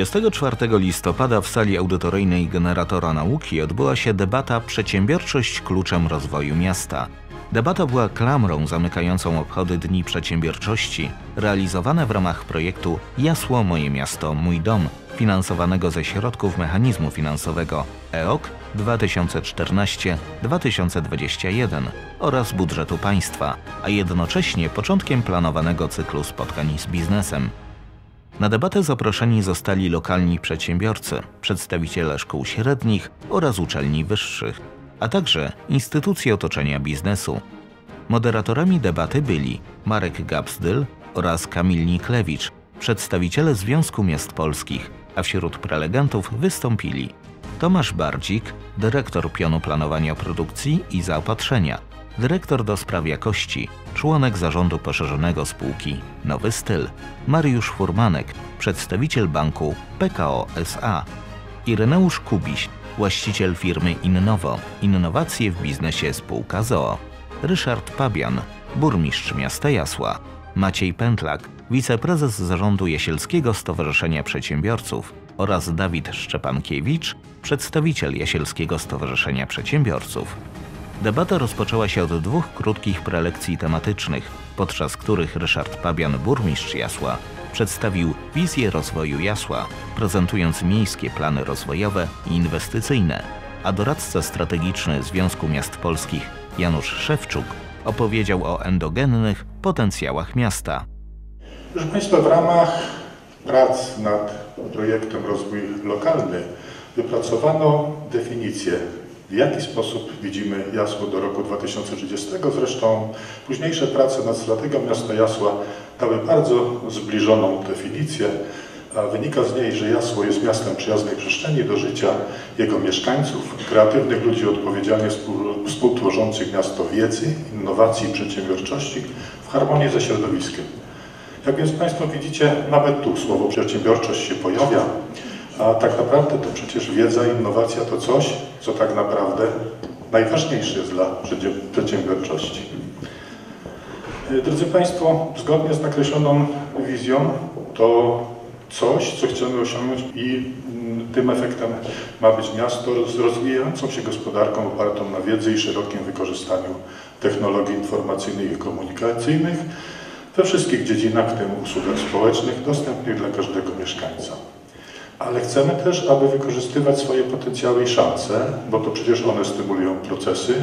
24 listopada w sali audytoryjnej Generatora Nauki odbyła się debata Przedsiębiorczość kluczem rozwoju miasta. Debata była klamrą zamykającą obchody Dni Przedsiębiorczości, realizowane w ramach projektu Jasło Moje Miasto Mój Dom, finansowanego ze środków mechanizmu finansowego EOK 2014-2021 oraz budżetu państwa, a jednocześnie początkiem planowanego cyklu spotkań z biznesem. Na debatę zaproszeni zostali lokalni przedsiębiorcy, przedstawiciele szkół średnich oraz uczelni wyższych, a także instytucje otoczenia biznesu. Moderatorami debaty byli Marek Gabsdyl oraz Kamil Niklewicz, przedstawiciele Związku Miast Polskich, a wśród prelegentów wystąpili Tomasz Bardzik, dyrektor pionu planowania produkcji i zaopatrzenia, dyrektor do spraw jakości, członek zarządu poszerzonego spółki Nowy Styl, Mariusz Furmanek, przedstawiciel banku PKO SA, Ireneusz Kubiś, właściciel firmy Innowo, innowacje w biznesie spółka ZOO, Ryszard Pabian, burmistrz miasta Jasła, Maciej Pętlak, wiceprezes zarządu Jasielskiego Stowarzyszenia Przedsiębiorców oraz Dawid Szczepankiewicz, przedstawiciel Jasielskiego Stowarzyszenia Przedsiębiorców. Debata rozpoczęła się od dwóch krótkich prelekcji tematycznych, podczas których Ryszard Pabian, burmistrz Jasła, przedstawił wizję rozwoju Jasła, prezentując miejskie plany rozwojowe i inwestycyjne, a doradca strategiczny Związku Miast Polskich Janusz Szewczuk opowiedział o endogennych potencjałach miasta. Proszę Państwa, w ramach prac nad projektem Rozwój Lokalny wypracowano definicję, w jaki sposób widzimy Jasło do roku 2030. Zresztą późniejsze prace nad strategią miasta Jasła dały bardzo zbliżoną definicję, a wynika z niej, że Jasło jest miastem przyjaznej przestrzeni do życia jego mieszkańców, kreatywnych ludzi odpowiedzialnie współtworzących miasto wiedzy, innowacji i przedsiębiorczości w harmonii ze środowiskiem. Jak więc Państwo widzicie, nawet tu słowo przedsiębiorczość się pojawia, a tak naprawdę to przecież wiedza innowacja to coś, co tak naprawdę najważniejsze jest dla przedsiębiorczości. Drodzy Państwo, zgodnie z nakreśloną wizją to coś, co chcemy osiągnąć i tym efektem ma być miasto z rozwijającą się gospodarką opartą na wiedzy i szerokim wykorzystaniu technologii informacyjnych i komunikacyjnych we wszystkich dziedzinach, w tym usługach społecznych, dostępnych dla każdego mieszkańca. Ale chcemy też, aby wykorzystywać swoje potencjały i szanse, bo to przecież one stymulują procesy,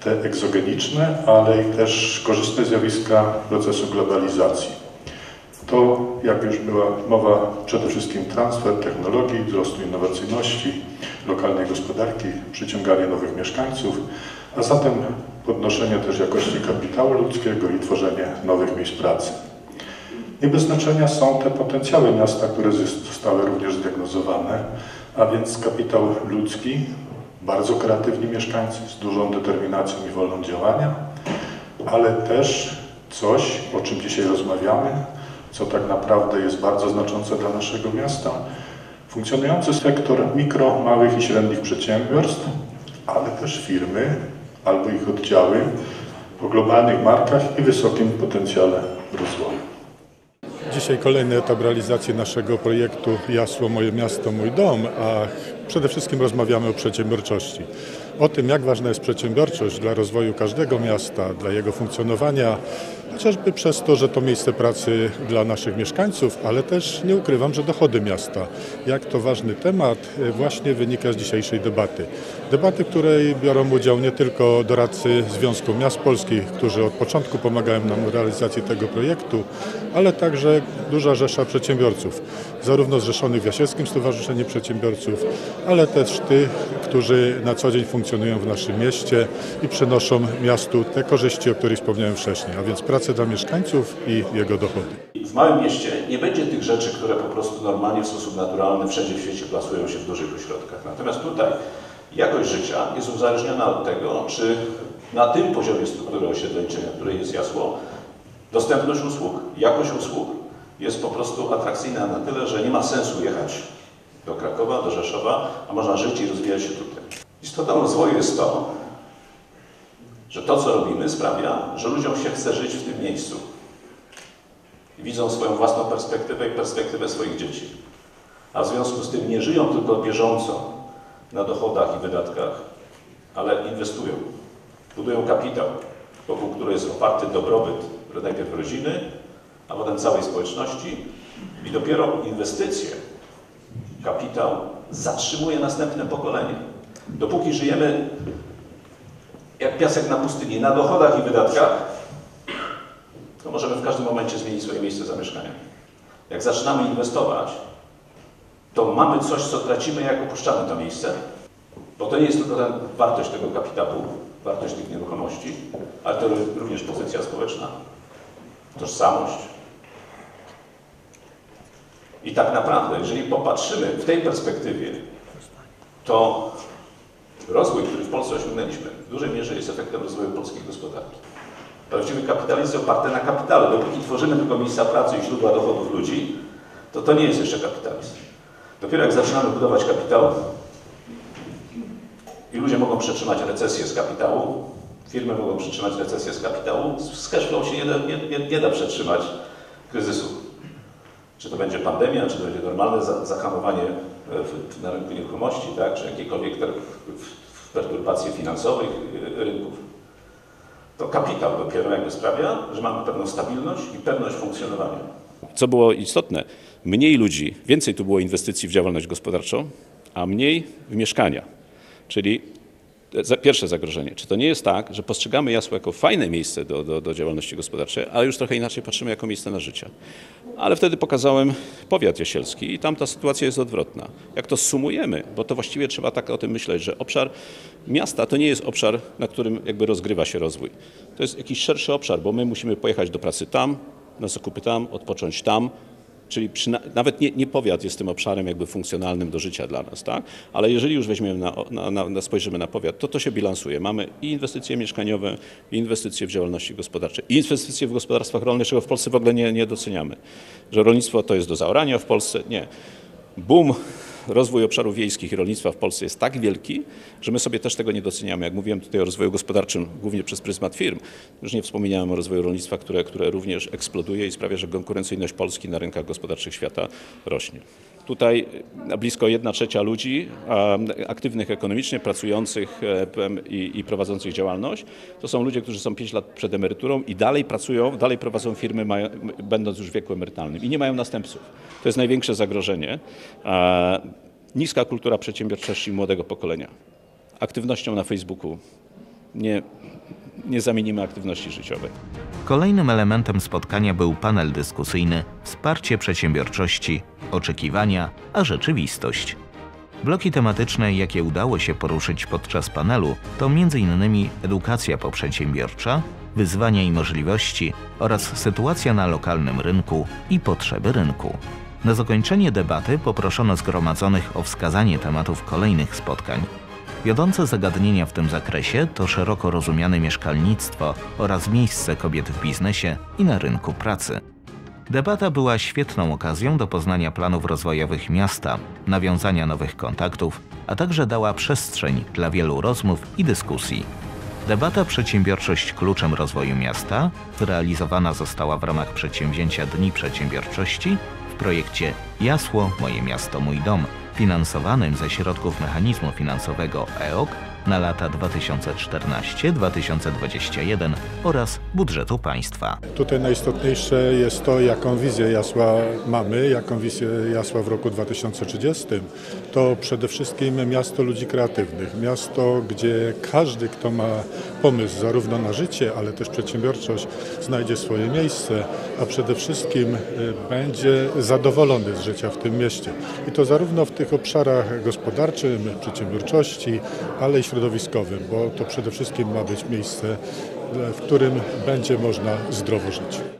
te egzogeniczne, ale i też korzystne zjawiska procesu globalizacji. To, jak już była mowa, przede wszystkim transfer technologii, wzrostu innowacyjności, lokalnej gospodarki, przyciąganie nowych mieszkańców, a zatem podnoszenie też jakości kapitału ludzkiego i tworzenie nowych miejsc pracy. Nie bez znaczenia są te potencjały miasta, które zostały również zdiagnozowane, a więc kapitał ludzki, bardzo kreatywni mieszkańcy z dużą determinacją i wolą działania, ale też coś, o czym dzisiaj rozmawiamy, co tak naprawdę jest bardzo znaczące dla naszego miasta, funkcjonujący sektor mikro, małych i średnich przedsiębiorstw, ale też firmy albo ich oddziały o globalnych markach i wysokim potencjale rozwoju. Dzisiaj kolejny etap realizacji naszego projektu Jasło Moje Miasto Mój Dom, a przede wszystkim rozmawiamy o przedsiębiorczości. O tym, jak ważna jest przedsiębiorczość dla rozwoju każdego miasta, dla jego funkcjonowania, chociażby przez to, że to miejsce pracy dla naszych mieszkańców, ale też nie ukrywam, że dochody miasta. Jak to ważny temat właśnie wynika z dzisiejszej debaty. Debaty, w której biorą udział nie tylko doradcy Związku Miast Polskich, którzy od początku pomagają nam w realizacji tego projektu, ale także duża rzesza przedsiębiorców, zarówno zrzeszonych w Jasielskim Stowarzyszeniu Przedsiębiorców, ale też tych, którzy na co dzień funkcjonują w naszym mieście i przynoszą miastu te korzyści, o których wspomniałem wcześniej, a więc pracę dla mieszkańców i jego dochody. W małym mieście nie będzie tych rzeczy, które po prostu normalnie w sposób naturalny wszędzie w świecie plasują się w dużych ośrodkach. Natomiast tutaj jakość życia jest uzależniona od tego, czy na tym poziomie struktury osiedleńczej, na której jest jasło, dostępność usług, jakość usług jest po prostu atrakcyjna na tyle, że nie ma sensu jechać do Krakowa, do Rzeszowa, a można żyć i rozwijać się tutaj. Istotą rozwoju jest to, że to, co robimy, sprawia, że ludziom się chce żyć w tym miejscu. Widzą swoją własną perspektywę i perspektywę swoich dzieci. a w związku z tym nie żyją tylko bieżąco na dochodach i wydatkach, ale inwestują, budują kapitał, wokół którego jest oparty dobrobyt najpierw rodziny, a potem całej społeczności i dopiero inwestycje, kapitał zatrzymuje następne pokolenie. Dopóki żyjemy jak piasek na pustyni, na dochodach i wydatkach, to możemy w każdym momencie zmienić swoje miejsce zamieszkania. Jak zaczynamy inwestować, to mamy coś, co tracimy, jak opuszczamy to miejsce, bo to nie jest tylko ten, wartość tego kapitału, wartość tych nieruchomości, ale to również pozycja społeczna, tożsamość. I tak naprawdę, jeżeli popatrzymy w tej perspektywie, to rozwój, który w Polsce osiągnęliśmy, w dużej mierze jest efektem rozwoju polskiej gospodarki. Prawdziwy kapitalizm jest oparty na kapitale. Dopóki tworzymy tylko miejsca pracy i źródła dochodów ludzi, to to nie jest jeszcze kapitalizm. Dopiero jak zaczynamy budować kapitał i ludzie mogą przetrzymać recesję z kapitału, firmy mogą przetrzymać recesję z kapitału, z cashflow się nie da, nie, nie, nie da przetrzymać kryzysu. Czy to będzie pandemia, czy to będzie normalne zahamowanie w, na rynku nieruchomości, tak, czy jakiekolwiek perturbacje finansowych y, rynków. To kapitał dopiero jakby sprawia, że mamy pewną stabilność i pewność funkcjonowania. Co było istotne, mniej ludzi, więcej tu było inwestycji w działalność gospodarczą, a mniej w mieszkania. Czyli Pierwsze zagrożenie. Czy to nie jest tak, że postrzegamy Jasło jako fajne miejsce do, do, do, działalności gospodarczej, ale już trochę inaczej patrzymy jako miejsce na życie? Ale wtedy pokazałem powiat jasielski i tam ta sytuacja jest odwrotna. Jak to sumujemy, bo to właściwie trzeba tak o tym myśleć, że obszar miasta to nie jest obszar, na którym jakby rozgrywa się rozwój. To jest jakiś szerszy obszar, bo my musimy pojechać do pracy tam, na zakupy tam, odpocząć tam, Czyli nawet nie, nie, powiat jest tym obszarem jakby funkcjonalnym do życia dla nas, tak? Ale jeżeli już weźmiemy na, na, na, spojrzymy na powiat, to to się bilansuje. Mamy i inwestycje mieszkaniowe, i inwestycje w działalności gospodarczej, i inwestycje w gospodarstwach rolnych, czego w Polsce w ogóle nie, nie doceniamy. Że rolnictwo to jest do zaorania w Polsce, nie. Boom rozwój obszarów wiejskich i rolnictwa w Polsce jest tak wielki, że my sobie też tego nie doceniamy. Jak mówiłem tutaj o rozwoju gospodarczym, głównie przez pryzmat firm, już nie wspominałem o rozwoju rolnictwa, które, które również eksploduje i sprawia, że konkurencyjność Polski na rynkach gospodarczych świata rośnie. Tutaj blisko 1 trzecia ludzi aktywnych ekonomicznie, pracujących e, i, prowadzących działalność, to są ludzie, którzy są 5 lat przed emeryturą i dalej pracują, dalej prowadzą firmy, będąc już w wieku emerytalnym i nie mają następców. To jest największe zagrożenie. Niska kultura przedsiębiorczości młodego pokolenia. Aktywnością na Facebooku nie, nie zamienimy aktywności życiowej. Kolejnym elementem spotkania był panel dyskusyjny Wsparcie przedsiębiorczości, oczekiwania, a rzeczywistość. Bloki tematyczne, jakie udało się poruszyć podczas panelu, to m.in. edukacja poprzedsiębiorcza, wyzwania i możliwości oraz sytuacja na lokalnym rynku i potrzeby rynku. Na zakończenie debaty poproszono zgromadzonych o wskazanie tematów kolejnych spotkań. Wiodące zagadnienia w tym zakresie to szeroko rozumiane mieszkalnictwo oraz miejsce kobiet w biznesie i na rynku pracy. Debata była świetną okazją do poznania planów rozwojowych miasta, nawiązania nowych kontaktów, a także dała przestrzeń dla wielu rozmów i dyskusji. Debata Przedsiębiorczość kluczem rozwoju miasta zrealizowana została w ramach przedsięwzięcia Dni Przedsiębiorczości w projekcie Jasło Moje Miasto Mój Dom finansowanym ze środków mechanizmu finansowego EOK na lata 2014-2021 oraz budżetu państwa. Tutaj najistotniejsze jest to, jaką wizję Jasła mamy, jaką wizję Jasła w roku 2030. To przede wszystkim miasto ludzi kreatywnych, miasto, gdzie każdy, kto ma pomysł zarówno na życie, ale też przedsiębiorczość, znajdzie swoje miejsce, a przede wszystkim e, będzie zadowolony z życia w tym mieście. I to zarówno w tych obszarach gospodarczym, przedsiębiorczości, ale i środowiskowym, bo to przede wszystkim ma być miejsce, w którym będzie można zdrowo żyć.